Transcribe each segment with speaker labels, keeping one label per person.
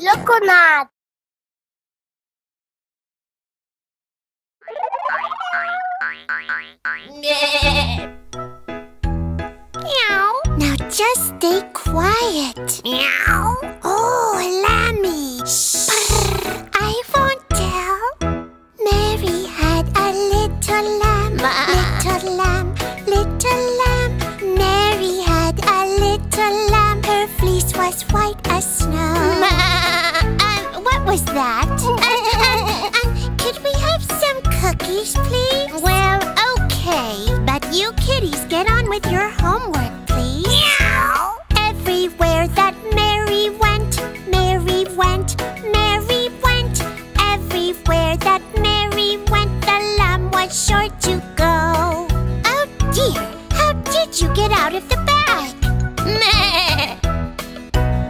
Speaker 1: Loconut.
Speaker 2: Meow. Now just stay quiet. Meow. Oh, Lammy. Little lamb. Little lamb, little lamb. Mary had a little lamb. Her fleece was white as snow. Um, what was that? Um, um, could we have some cookies, please? Well, okay. But you kitties get on with your homework, sure to go. Oh dear, how did you get out of the bag?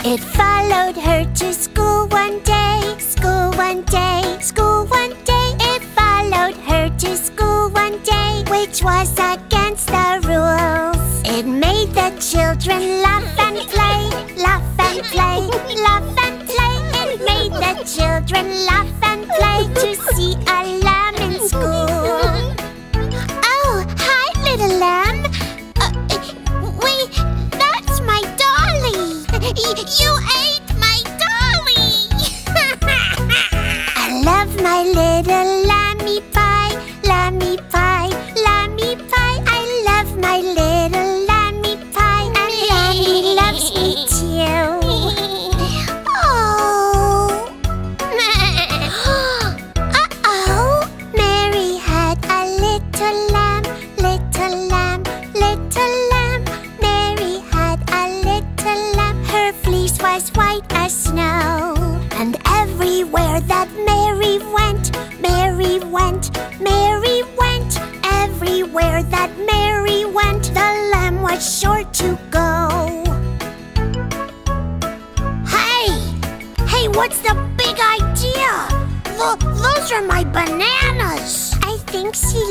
Speaker 2: It followed her to school one day, school one day, school one day. It followed her to school one day, which was against the rules. It made the children laugh and play, laugh and play, laugh and play. It made the children laugh and play to see a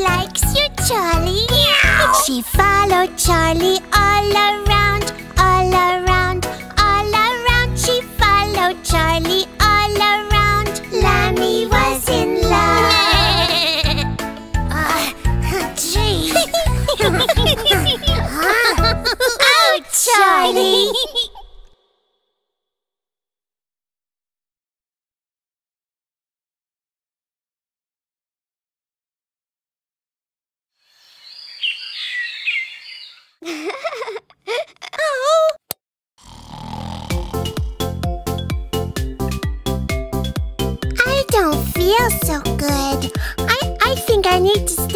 Speaker 2: likes you, Charlie. She followed Charlie all around,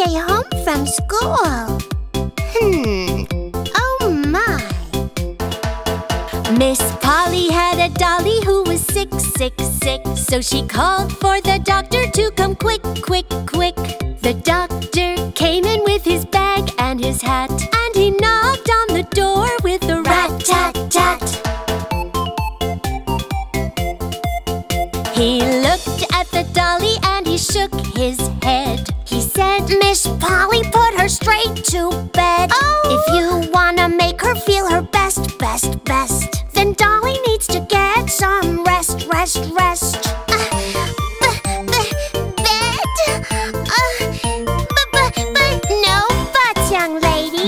Speaker 2: stay home from school. Hmm. Oh my.
Speaker 3: Miss Polly had a dolly who was sick, sick, sick. So she called for the doctor to come quick, quick, quick. The doctor came in with his bag and his hat, and he knocked on the door
Speaker 2: straight to bed.
Speaker 3: Oh.
Speaker 2: If you wanna make her feel her best, best, best, then Dolly needs to get some rest, rest, rest.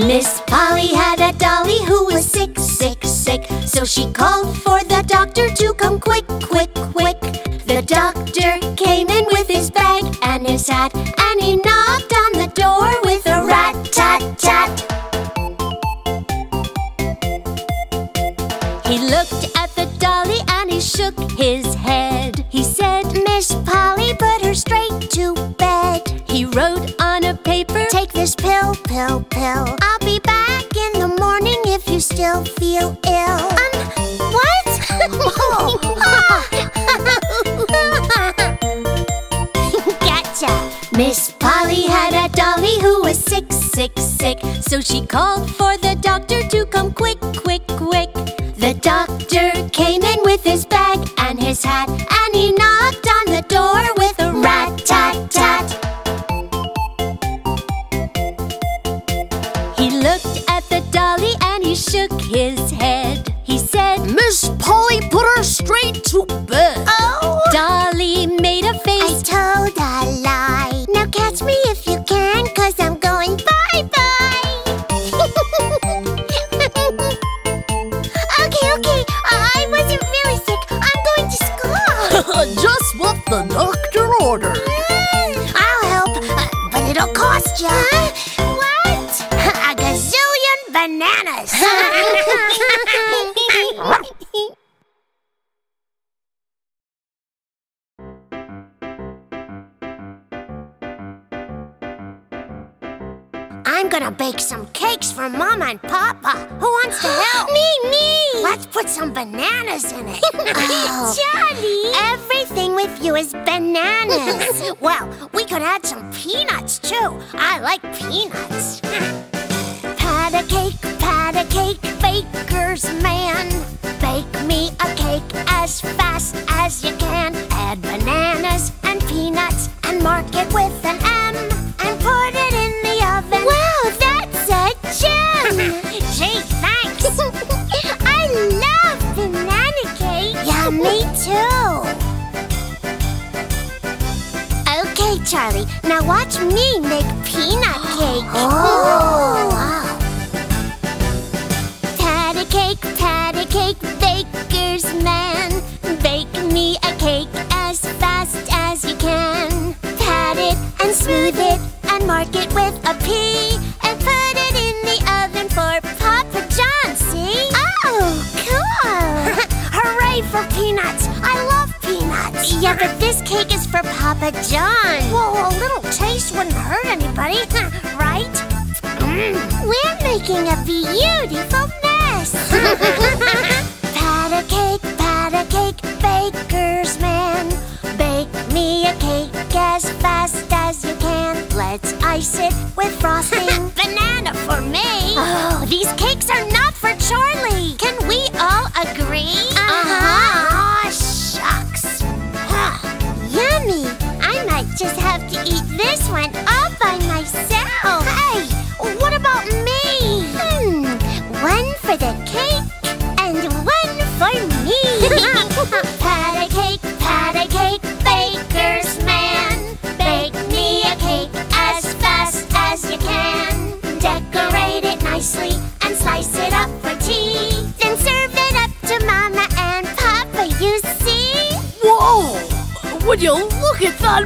Speaker 3: Miss Polly had a dolly who was sick, sick, sick. So she called for the doctor to come quick, quick, quick. The doctor came in with his bag and his hat, and he knocked
Speaker 2: pill, pill. I'll be back in the morning if you still feel ill. Um, what? gotcha.
Speaker 3: Miss Polly had a dolly who was sick, sick, sick. So she called for the doctor to come quick, in
Speaker 2: it. oh, Charlie! Everything with you is bananas. well, we could add some peanuts too. I like peanuts. pat a cake, pat a cake, baker's man. Bake me a cake as fast as you can. Add bananas and peanuts and mark it with an M. And put it in the oven. Wow, that's a gem! Gee, thanks! Me too! Okay, Charlie, now watch me make peanut cake. Oh, wow. Pat a cake, pat a cake, baker's man. Bake me a cake as fast as you can. Pat it and smooth it and mark it with a P. For peanuts! I love peanuts! Yeah, but this cake is for Papa John. Well, a little taste wouldn't hurt anybody, right? Mm. We're making a beautiful mess. pat a cake, pat a cake, baker's man. Bake me a cake as fast as you can. Let's ice it with frosting. Banana for me. Oh, these cakes are not for Charlie. Can we all agree? Uh-huh. Oh, shucks. Huh. Yummy! I might just have to eat this one all by myself. Hey, what about me? Hmm, one for the
Speaker 1: Would you look at that?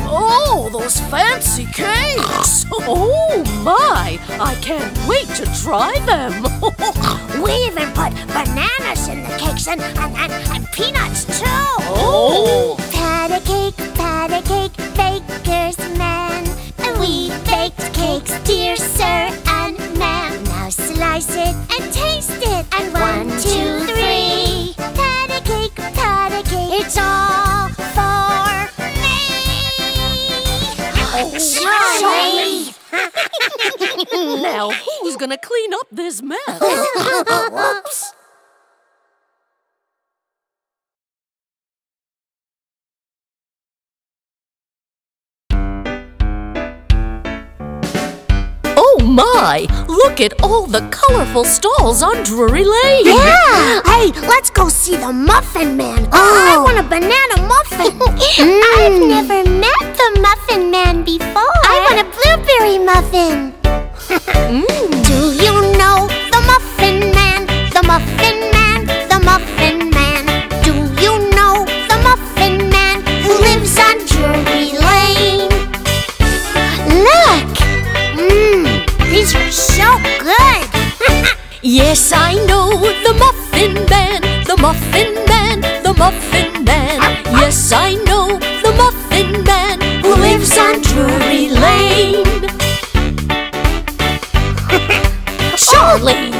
Speaker 1: Oh, those fancy cakes!
Speaker 3: Oh my! I can't wait to try them!
Speaker 2: We even put bananas in the cakes and, and, and, and peanuts too.
Speaker 1: Oh!
Speaker 2: Pat a cake, pat a cake, baker's man. We baked cakes, dear sir and ma'am. Now slice it and taste it. And one, two, three. Pat a cake, pat a cake. It's all me.
Speaker 3: Now who's gonna clean up this mess?
Speaker 2: Whoops.
Speaker 3: My! Look at all the colorful stalls on Drury Lane!
Speaker 2: Yeah! Hey, let's go see the Muffin Man. Oh. I oh. want a banana muffin. I've mm. never met the Muffin Man before. I want a blueberry muffin. Mm. Do you know the Muffin Man? The Muffin Man, so good.
Speaker 3: Yes, I know the Muffin Man, the Muffin Man, the Muffin Man. Yes, I know the Muffin Man who lives on Drury Lane. Charlie!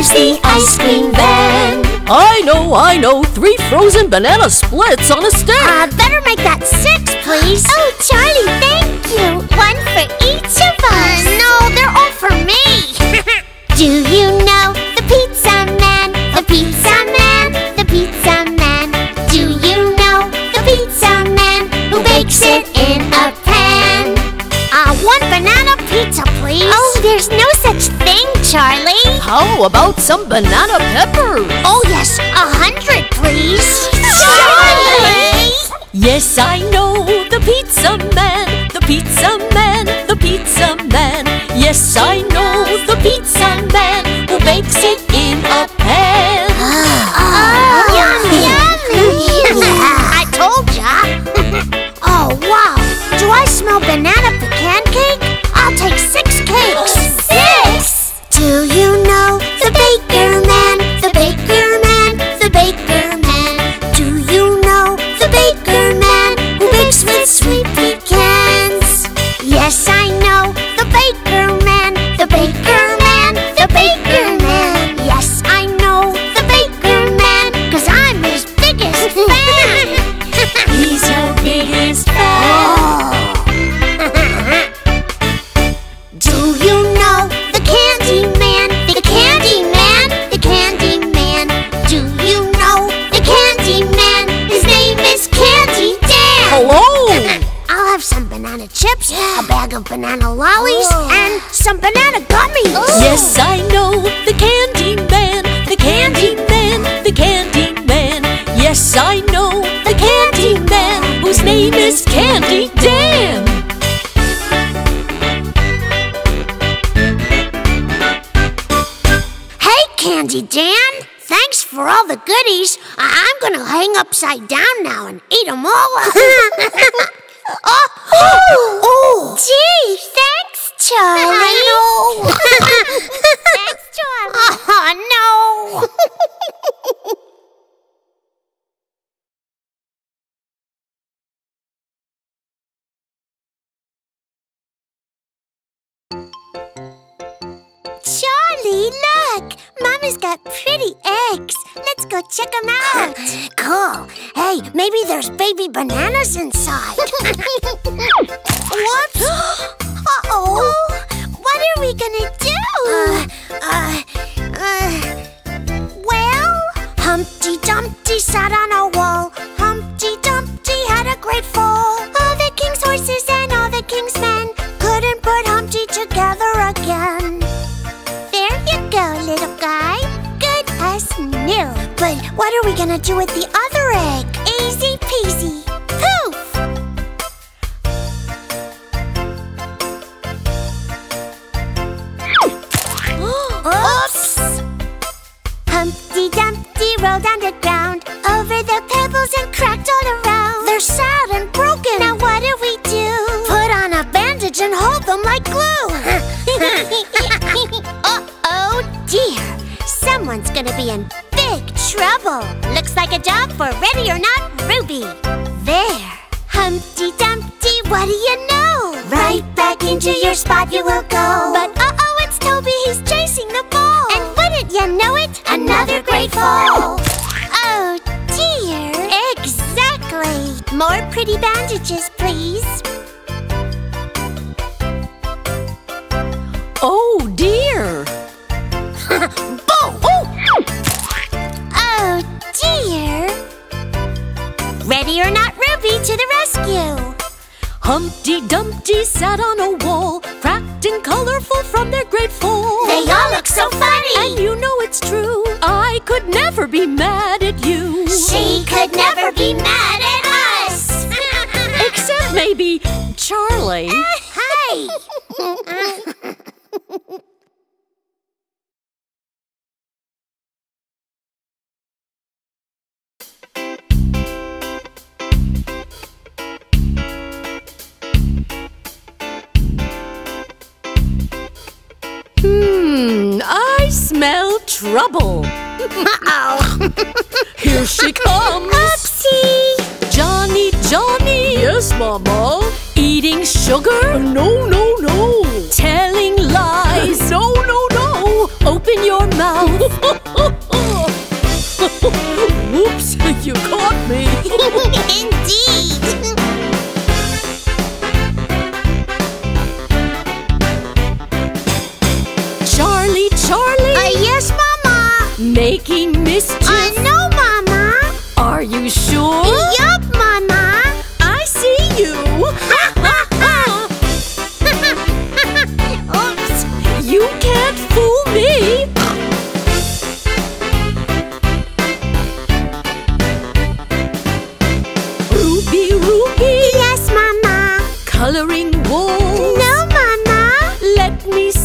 Speaker 2: Drives the ice cream van.
Speaker 3: I know, I know.
Speaker 4: Three frozen banana splits on a stick.
Speaker 1: Uh, better make that six, please.
Speaker 2: Oh, Charlie, thank you. One for each of us.
Speaker 1: Uh, no, they're all for me.
Speaker 2: Do you know the pizza man? The pizza man, the pizza man. Do you know the pizza man who bakes it in a pan?
Speaker 1: Uh, one banana pizza, please.
Speaker 2: Oh, there's no Charlie.
Speaker 4: How about some banana peppers?
Speaker 1: Oh, yes, a hundred, please.
Speaker 2: Charlie!
Speaker 3: Yes, I know the pizza man, the pizza man, the pizza man. Yes, I know the
Speaker 1: goodies. I- I'm gonna hang upside down now and eat them all up. Oh, oh, oh,
Speaker 2: Gee, thanks, Charlie.
Speaker 1: I know.
Speaker 2: Thanks, Charlie.
Speaker 1: Oh, no.
Speaker 2: Look! Mama's got pretty eggs. Let's go check them out.
Speaker 1: cool. Hey, maybe there's baby bananas inside. Whoops. Uh-oh.
Speaker 2: what are we gonna do?
Speaker 1: Uh, uh, uh, well, Humpty Dumpty sat on a wall. Humpty Dumpty had a great fall. What are we gonna do with the other egg?
Speaker 2: Easy peasy. Poof!
Speaker 1: Oops!
Speaker 2: Humpty Dumpty rolled underground over the pebbles and cracked all around.
Speaker 1: They're sad and broken.
Speaker 2: Now what do we do?
Speaker 1: Put on a bandage and hold them like glue.
Speaker 2: Uh-oh dear. Someone's gonna be in trouble. Looks like a job for Ready or Not Ruby. There. Humpty Dumpty, what do you know?
Speaker 1: Right back into your spot you will go.
Speaker 2: But uh-oh, it's Toby, he's chasing the ball. And wouldn't you know it?
Speaker 1: Another great fall.
Speaker 2: Oh dear. Exactly. More pretty bandages,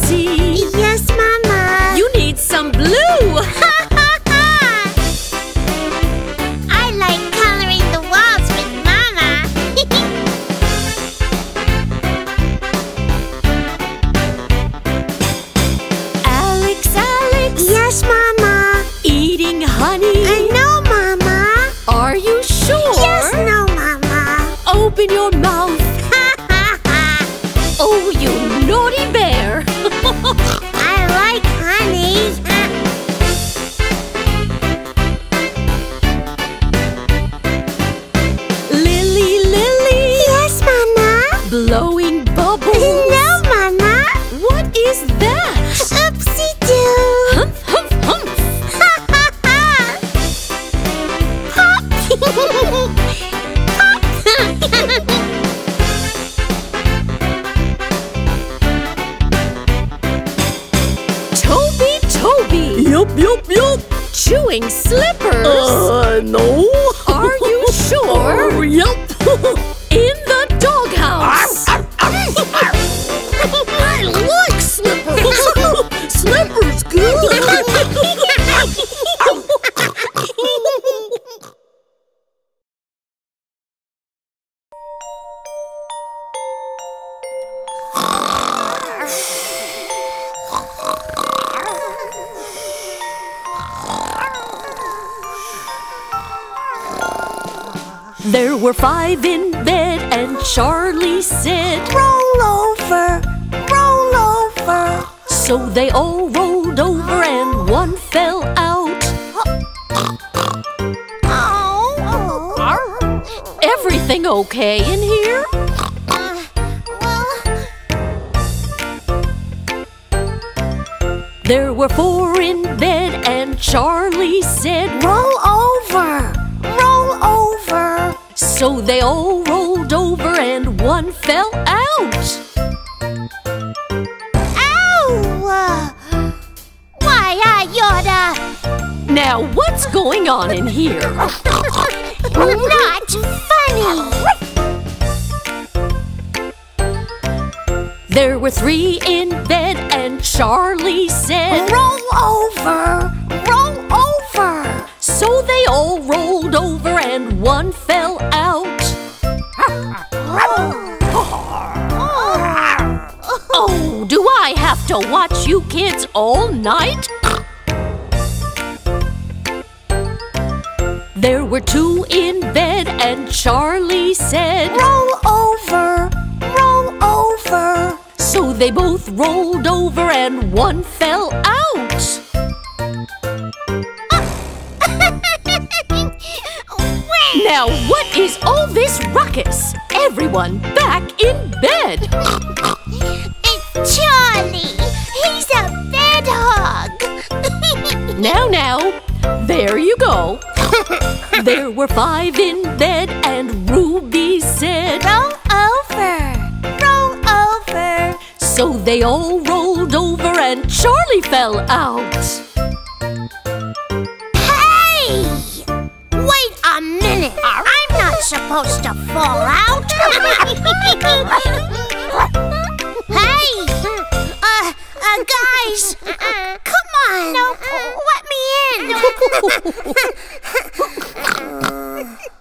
Speaker 3: see. There were four in bed, and Charlie said,
Speaker 2: roll over, roll over.
Speaker 3: So they all rolled over, and one fell out.
Speaker 2: Ow! Why, I oughta.
Speaker 3: Now, what's going on in here?
Speaker 2: Not funny.
Speaker 3: There were three in bed, and Charlie said,
Speaker 2: Roll over, roll over.
Speaker 3: So they all rolled over, and one fell out. Oh, do I have to watch you kids all night? There were two in bed, and Charlie said,
Speaker 2: Roll over,
Speaker 3: they both rolled over, and one fell out. Now, what is all this ruckus? Everyone back in bed.
Speaker 2: It's Charlie. He's a bed hog.
Speaker 3: Now, now, there you go. there were five in bed, So they all rolled over, and Charlie fell out.
Speaker 2: Hey! Wait a minute. I'm not supposed to fall out. hey! Uh, uh, guys! Come on! No, let me in!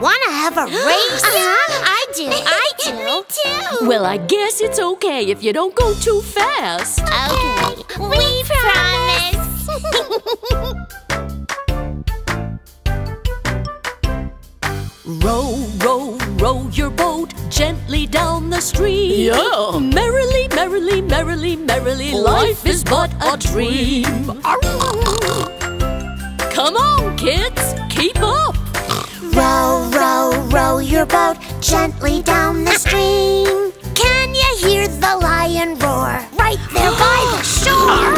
Speaker 2: Wanna have a race? uh-huh, I do, I do. me too.
Speaker 3: Well, I guess it's okay if you don't go too fast.
Speaker 2: Okay, we promise.
Speaker 3: Row, row, row your boat gently down the stream.
Speaker 1: Yeah.
Speaker 3: Merrily, merrily, merrily, merrily, life is but a dream. Come on, kids, keep up.
Speaker 2: Row, row, row your boat gently down the stream. Can you hear the lion roar right there by the shore?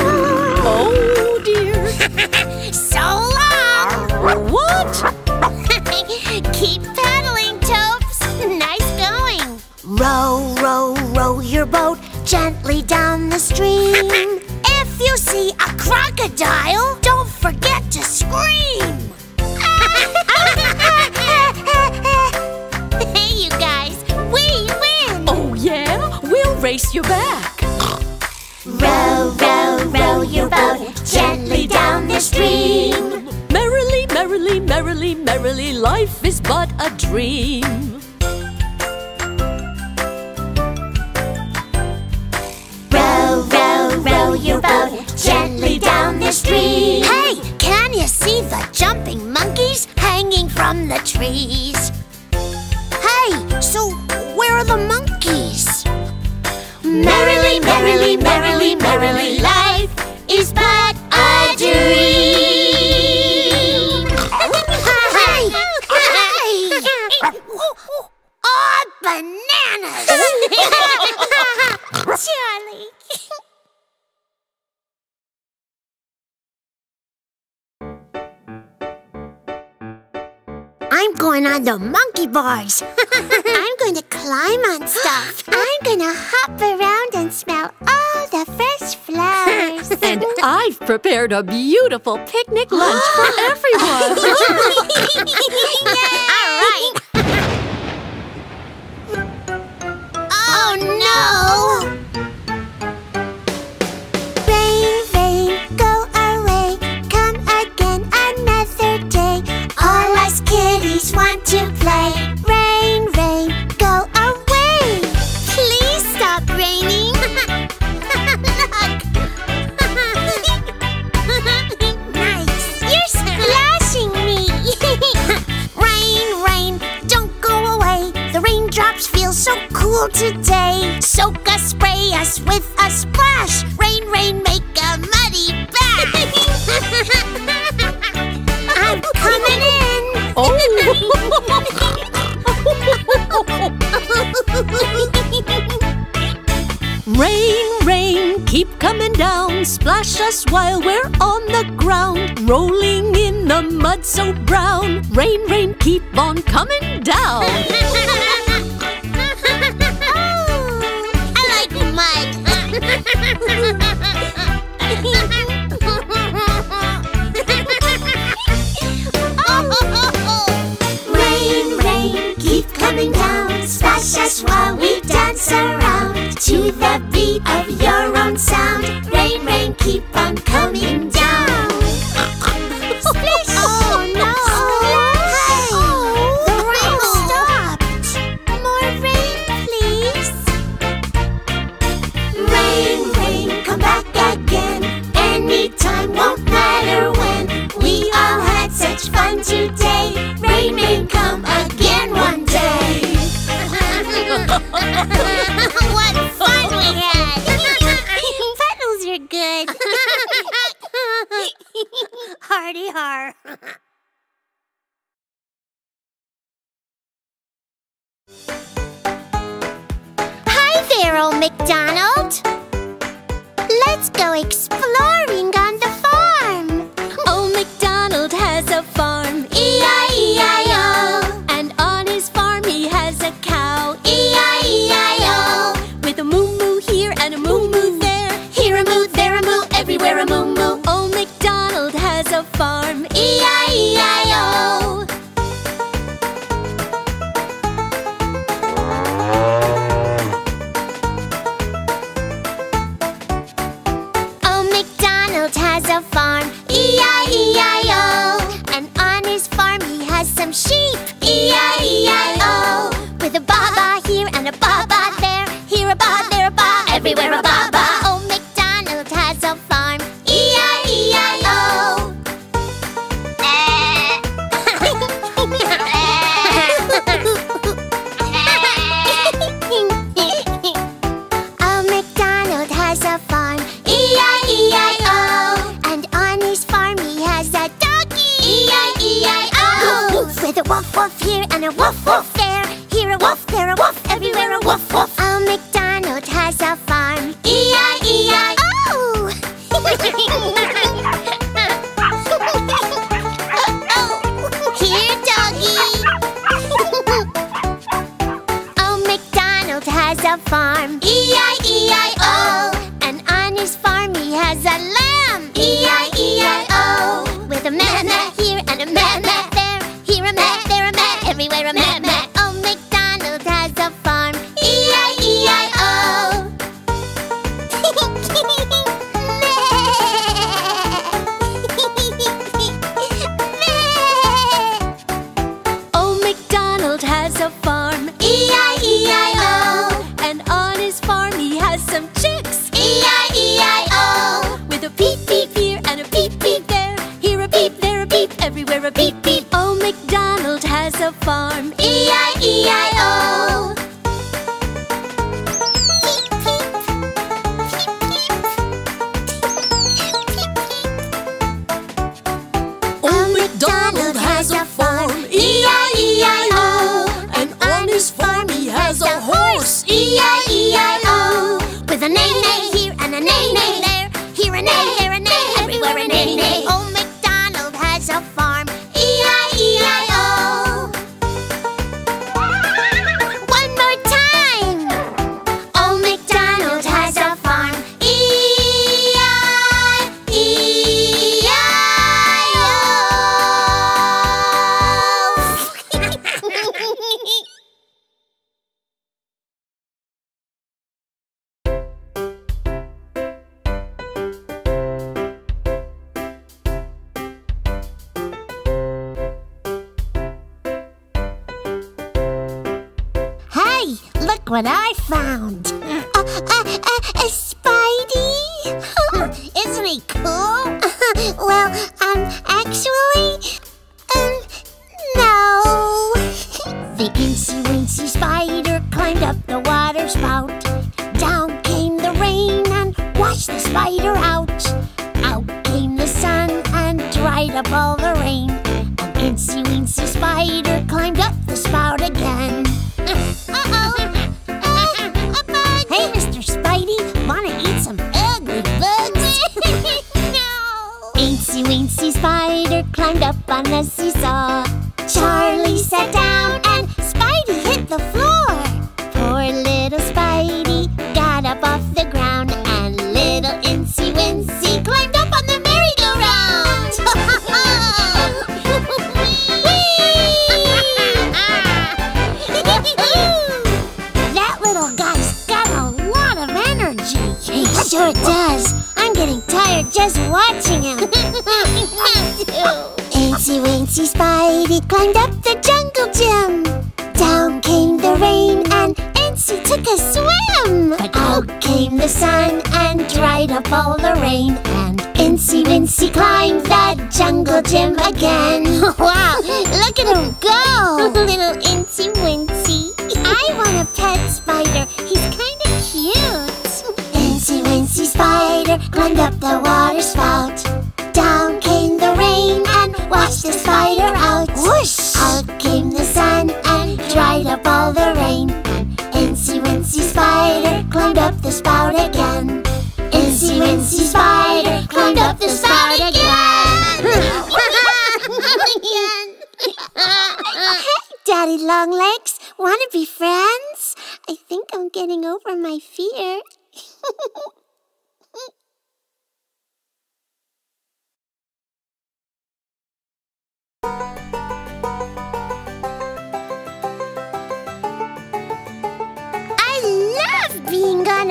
Speaker 3: Oh dear.
Speaker 2: So long!
Speaker 3: What?
Speaker 2: Keep paddling, Topes. Nice going. Row, row, row your boat gently down the stream. If you see a crocodile, don't forget to scream.
Speaker 3: Race you back.
Speaker 2: Row, row, row your boat gently down the stream.
Speaker 3: Merrily, merrily, merrily, merrily, life is but a dream.
Speaker 2: Row, row, row your boat gently down the stream. Hey, can you see the jumping monkeys hanging from the trees? Hey, so where are the monkeys? Merrily, merrily, merrily, merrily, life is but a dream. Hey, hey, oh, bananas! Charlie. I'm going on the monkey bars. I'm going to climb on stuff. I'm going to hop around and smell all the fresh flowers.
Speaker 3: And I've prepared a beautiful picnic lunch for everyone.
Speaker 2: All right. oh no! Today. Soak us, spray us with a splash. Rain, rain, make a muddy bath. I'm coming in. Oh.
Speaker 3: Rain, rain, keep coming down. Splash us while we're on the ground. Rolling in the mud so brown. Rain, rain, keep on coming down.
Speaker 2: rain, rain, keep coming down. Splash us while we dance around to the beat of your own sound. Rain, rain, keep on coming down. Farm. E-I-E-I-O.
Speaker 3: And on his farm he has a
Speaker 2: the Incy Wincy Spider climbed up the water spout. Down came the rain and washed the spider out. Out came the sun and dried up all the rain. An Incy Wincy Spider climbed up the spout again. Uh-oh. a bug. Hey, Mr. Spidey, wanna eat some ugly bugs? no. Incy Wincy Spider climbed up on the climbed up the jungle gym. Down came the rain and Incy took a swim. Out came the sun and dried up all the rain. And Incy Wincy climbed the jungle gym again. wow, look at him go! Little Incy Wincy. I want a pet spider. He's kind of cute. Incy Wincy Spider climbed up the water spout. The spout again. Incy Wincy Spider climbed up the spout again. Daddy Longlegs, wanna be friends? I think I'm getting over my fear.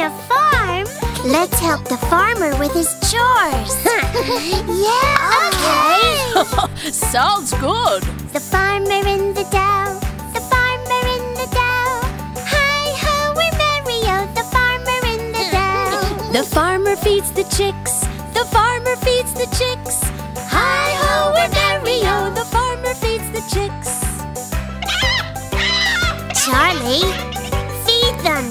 Speaker 2: a farm. Let's help the farmer with his chores. yeah, okay.
Speaker 1: Sounds good.
Speaker 2: The farmer in the dell, the farmer in the dell. Hi ho, we're Mario, the farmer in the dell.
Speaker 3: The farmer feeds the chicks. The farmer feeds the chicks. Hi ho, we're Mario. The farmer feeds the chicks.
Speaker 2: Charlie, feed them,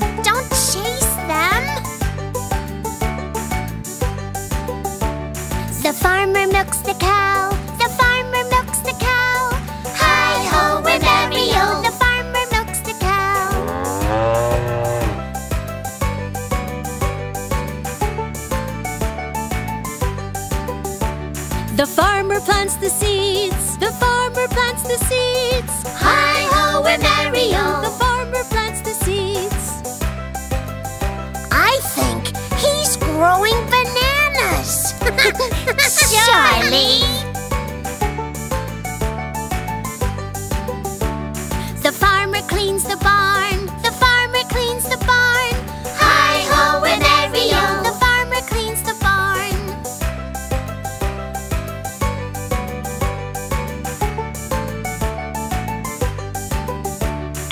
Speaker 2: The farmer milks the cow. The farmer milks the cow. Hi ho, we're merry o.
Speaker 3: The farmer milks the cow. The farmer plants the seeds. The farmer plants the seeds.
Speaker 2: Hi ho, we're merry o. Charlie.
Speaker 5: The farmer cleans the barn. The farmer cleans the barn.
Speaker 2: Hi-ho, Renario!
Speaker 5: The farmer cleans the barn.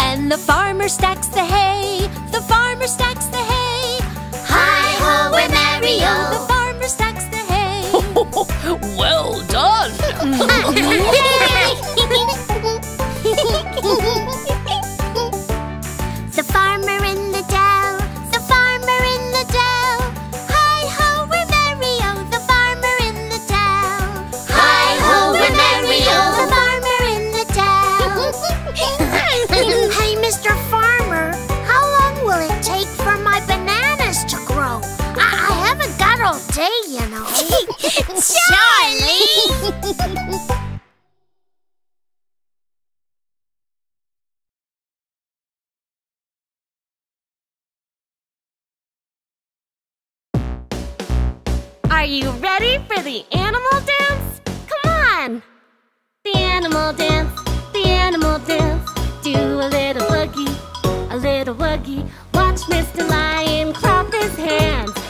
Speaker 3: And the farmer stacks the hay. The farmer stacks the hay.
Speaker 2: Hi-ho, Renario! day, you know.
Speaker 5: Charlie!
Speaker 6: Are you ready for the animal dance? Come on! The animal dance, the animal dance. Do a little boogie, a little woogie. Watch Mr. Lion clap his hands.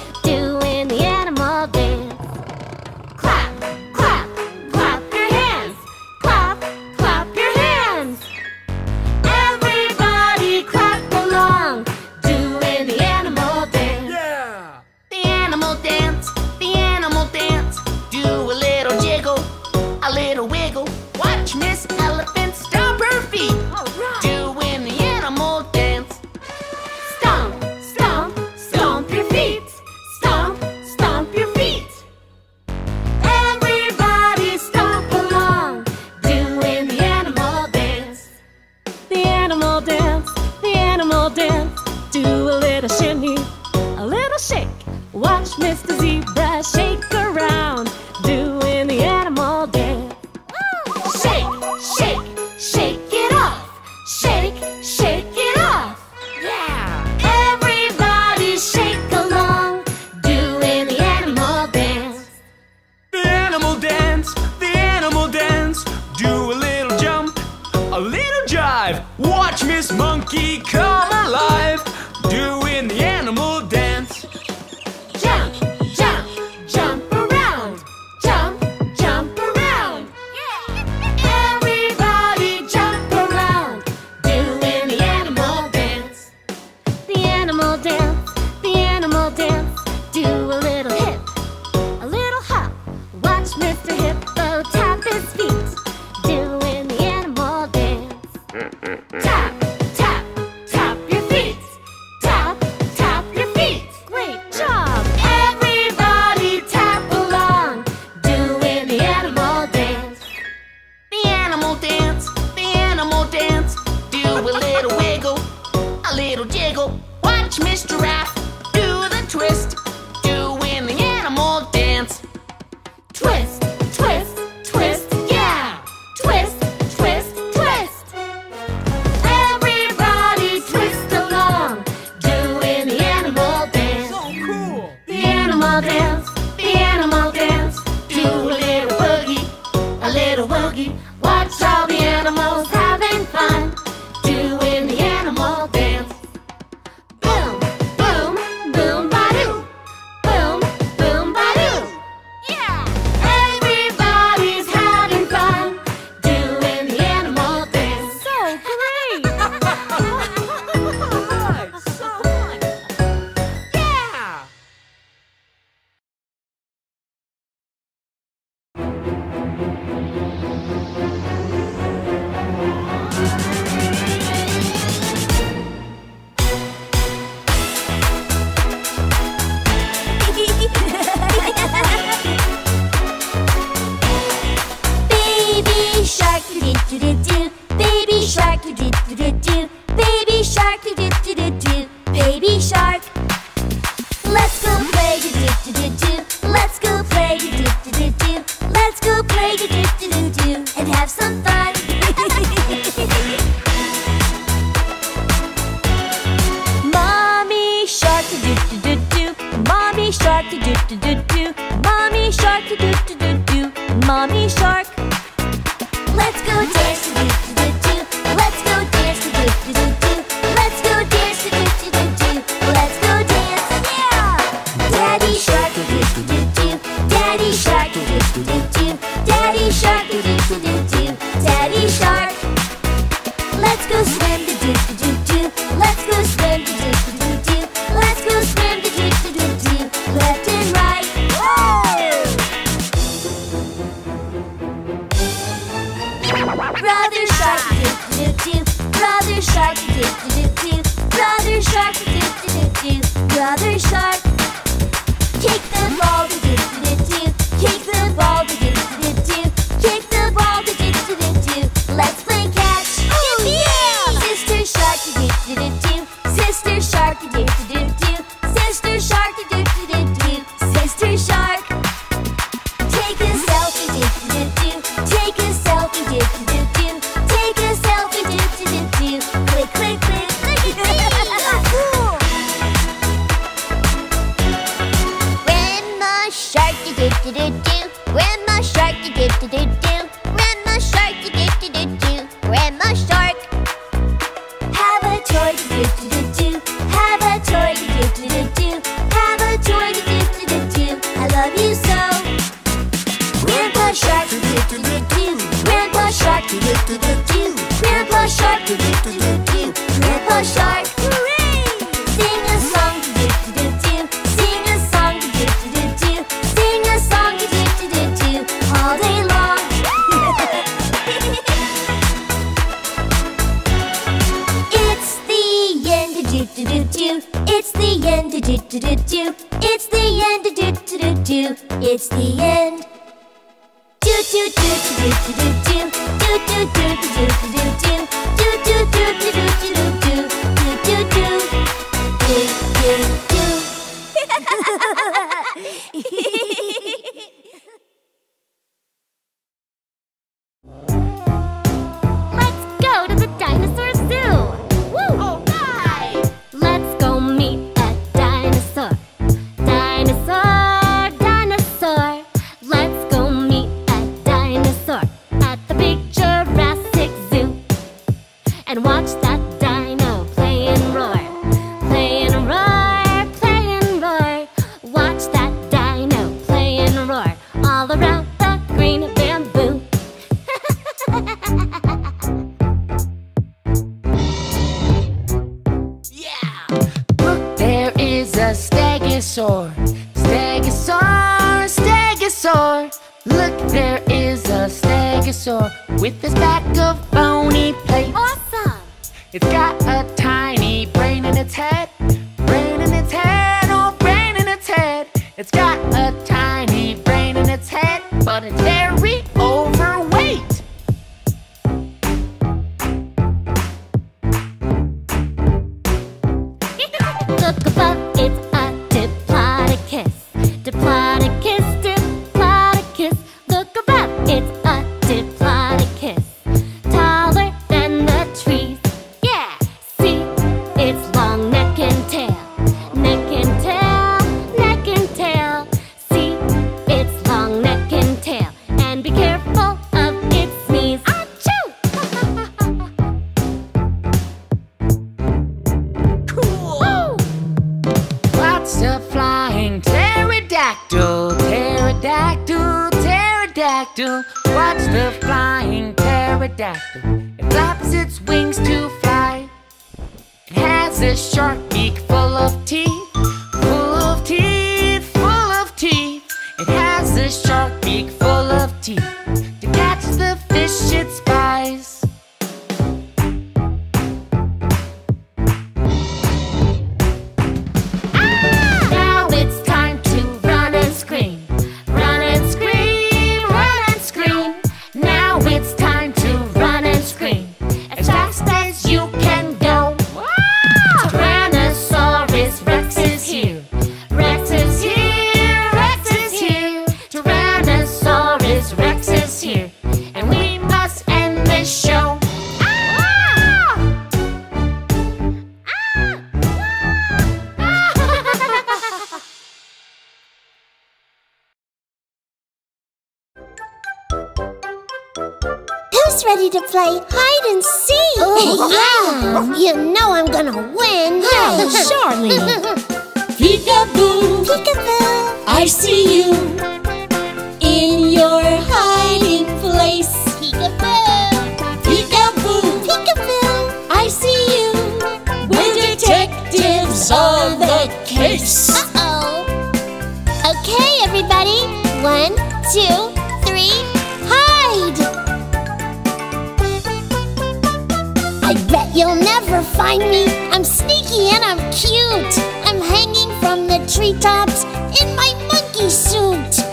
Speaker 2: You'll never find me. I'm sneaky and I'm cute. I'm hanging from the treetops in my monkey suit.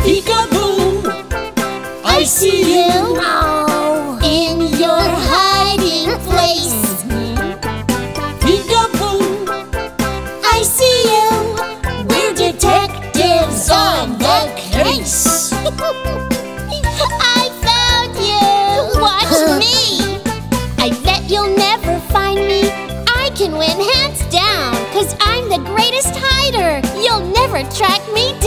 Speaker 3: Peekaboo, I see you.
Speaker 2: Track me?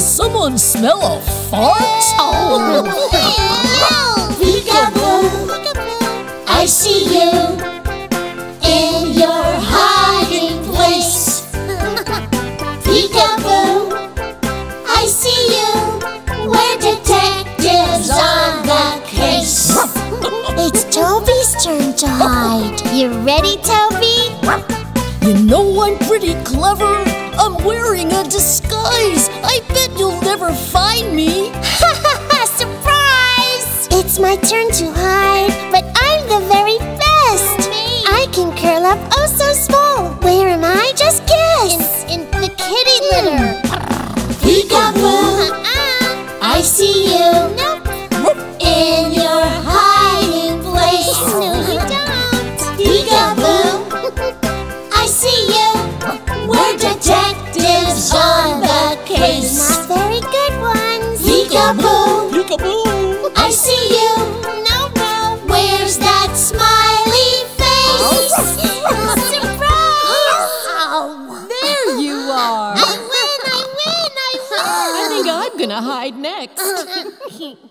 Speaker 7: Does someone smell a fart?
Speaker 2: Oh.
Speaker 3: Peekaboo, I see you in your hiding place. Peekaboo, I see you. We're detectives on the case.
Speaker 2: It's Toby's turn to hide. You ready, Toby?
Speaker 7: You know I'm pretty clever. I'm wearing a disguise guys, I bet you'll never find me.
Speaker 2: Surprise! It's my turn to hide, but I'm the very best. Me. I can curl up oh so small. Where am I? Just guess. In, in the kitty hmm. litter. Mm.
Speaker 3: Peekaboo. Uh
Speaker 7: -uh.
Speaker 3: I see you.
Speaker 4: Nope. In
Speaker 2: フフフ。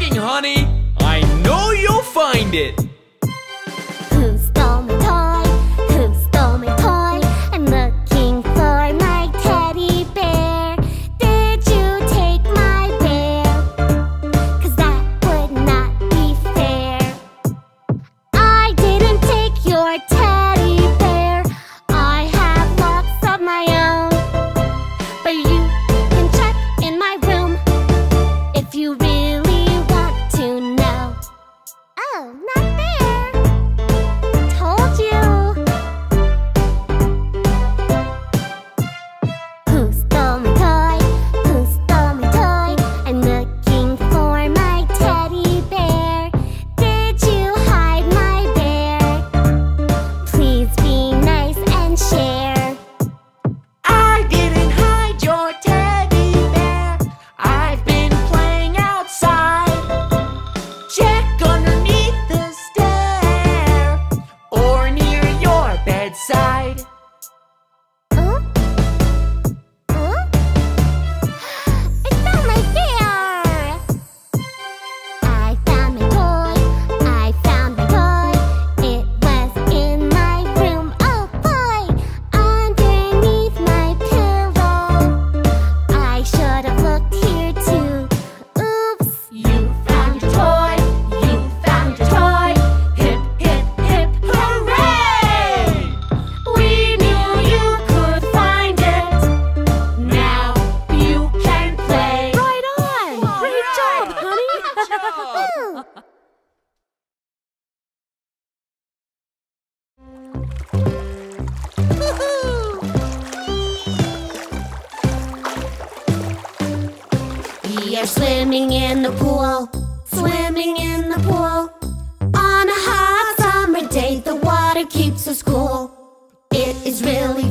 Speaker 2: looking,
Speaker 6: honey. I know you'll find it.
Speaker 5: We are swimming in the pool, swimming in the pool. On a hot summer day, the water keeps us cool. It is really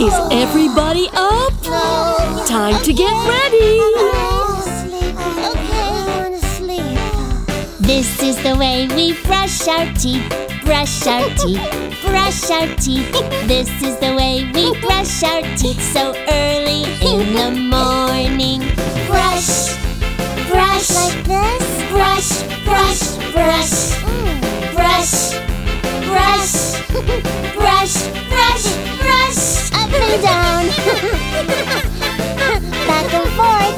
Speaker 5: Is
Speaker 3: everybody up?
Speaker 1: No.
Speaker 3: Time to get ready.
Speaker 2: This is the way we brush our teeth, brush our teeth, brush our teeth. This is the way we brush our teeth so early in the morning. Brush, brush, like this. Brush, brush, brush, mm. brush, brush, brush, brush, brush. And down, back and forth.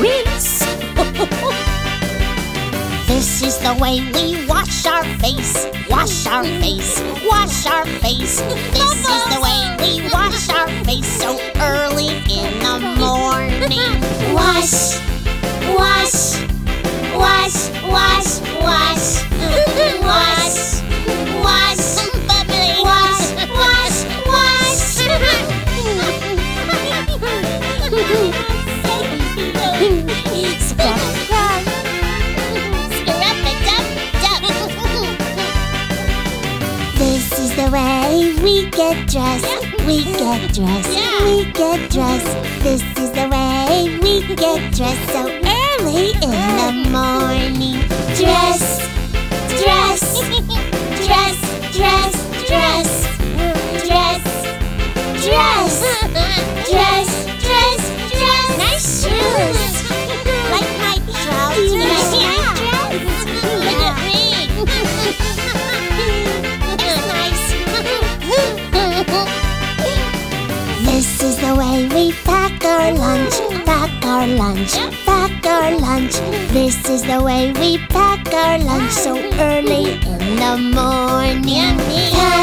Speaker 3: Rinse.
Speaker 2: This is the way we wash our face, wash our face, wash our face. This is the way we wash our face. So early in the morning. Wash, wash, wash, wash, wash, wash, wash, bubbly, wash, wash, wash. Scrub, This is the way we get dressed. We get dressed. We get dressed. This is the way we get dressed so early in the morning. Dress, dress, dress, dress, dress, dress, dress, dress, dress, dress. Nice shoes. Like my trousers. You like my dress? Look at me. It's nice. This is the way we pack our lunch, pack our lunch, pack our lunch. This is the way we pack our lunch so early in the morning.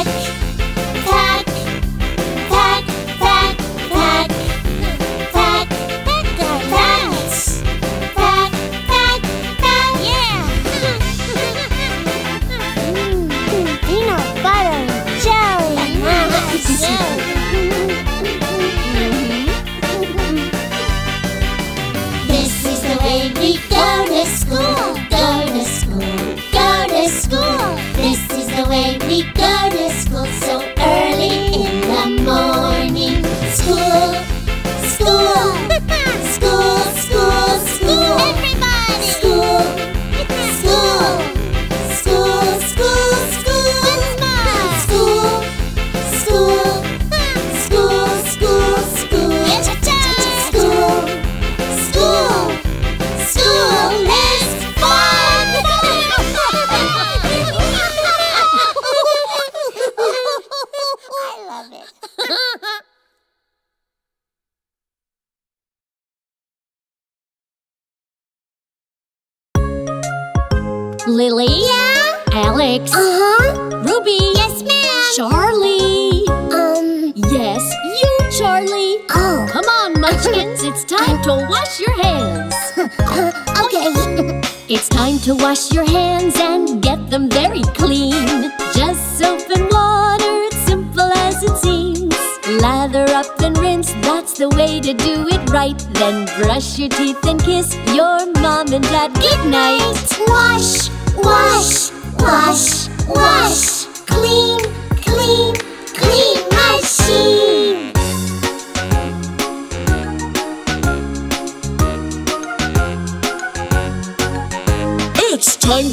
Speaker 1: Time to wash your hands and get them very clean. Just soap and water, it's simple as it seems. Lather up and rinse, that's the way to do it right. Then brush your teeth and kiss your mom and dad goodnight.
Speaker 2: Wash, wash, wash, wash. Clean, clean,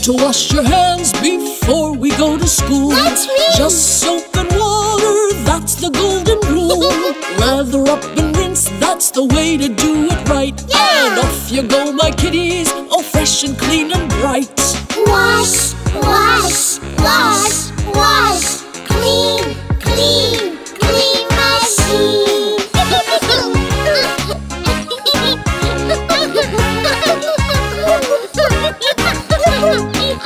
Speaker 4: time to wash your hands before we go to school.
Speaker 2: That's me.
Speaker 4: Just soap and water, that's the golden rule. Lather up and rinse, that's the way to do it right.
Speaker 2: Yeah.
Speaker 4: And off you go, my kitties, all fresh and clean and bright.
Speaker 2: Wash, wash, wash, wash. Clean, clean, clean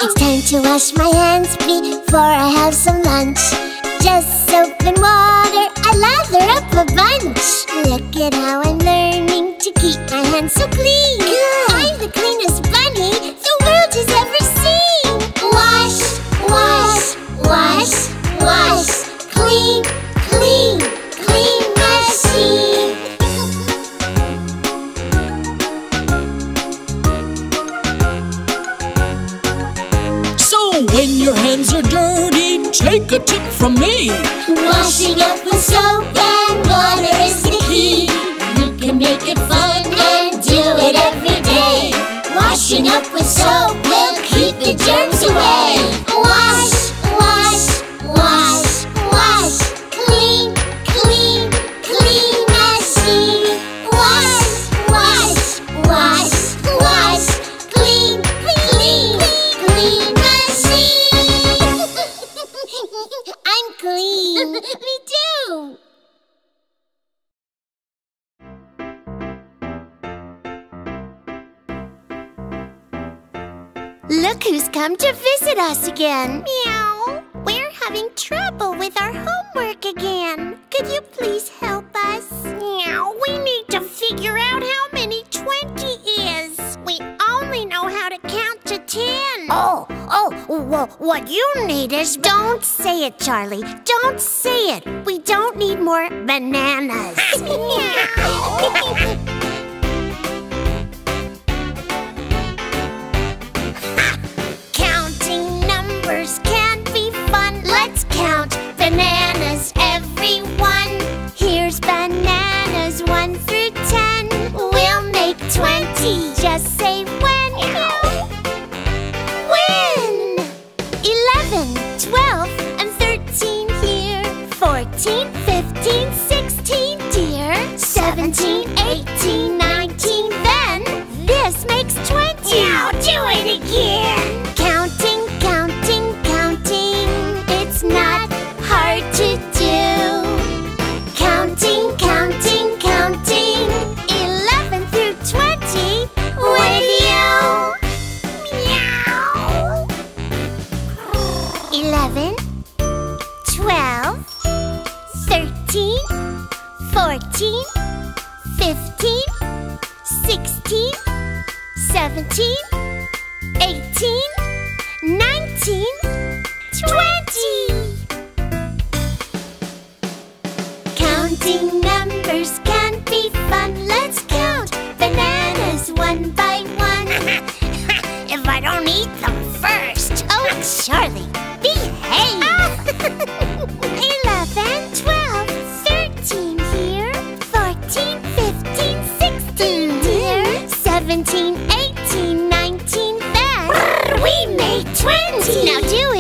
Speaker 2: It's time to wash my hands before I have some lunch. Just soap and water, I lather up a bunch. Look at how I'm learning to keep my hands so clean. I'm the cleanest bunny the world has ever seen. Wash, wash, wash, wash. Clean, clean, clean
Speaker 4: when your hands are dirty, take a tip from me.
Speaker 2: Washing up with soap and water is the key. You can make it fun and do it every day. Washing up with soap will keep the germs away. Wash, clean. Me too. Look who's come to visit us again. Meow. We're having trouble with our homework again. What you need is. Don't say it, Charlie. Don't say it. We don't need more bananas. twenty. Now do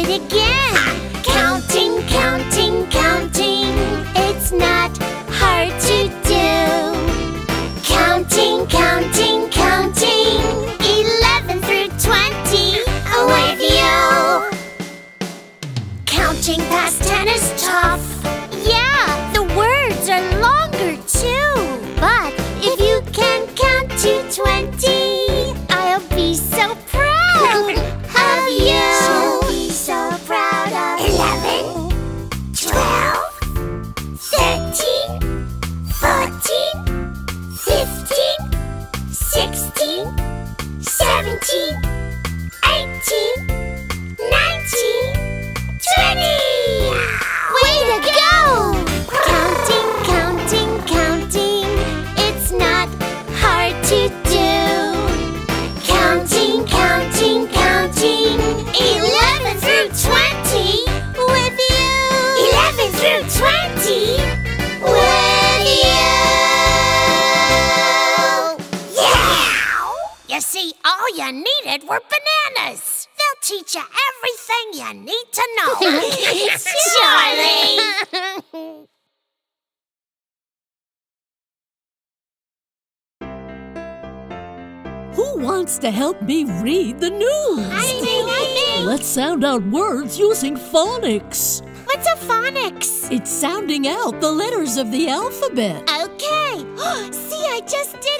Speaker 4: phonics.
Speaker 2: What's a phonics?
Speaker 4: It's sounding out the letters of the alphabet.
Speaker 2: Okay. See, I just did.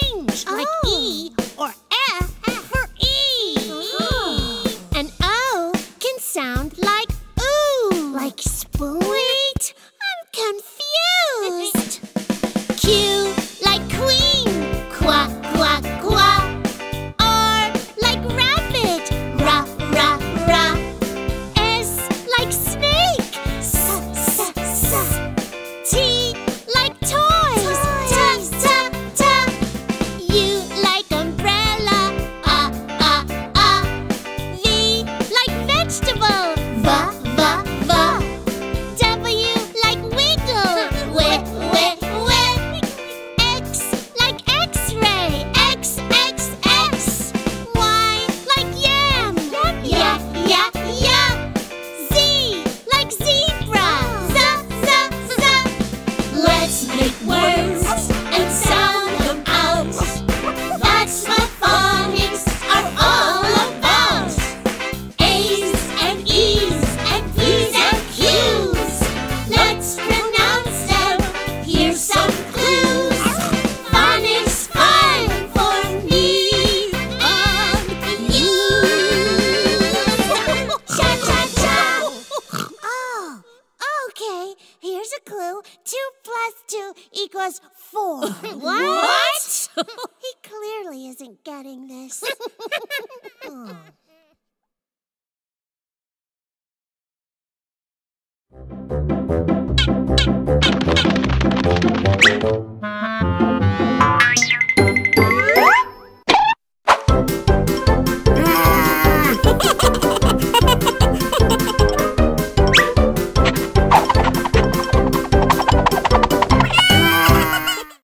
Speaker 2: change, oh. like E oh. or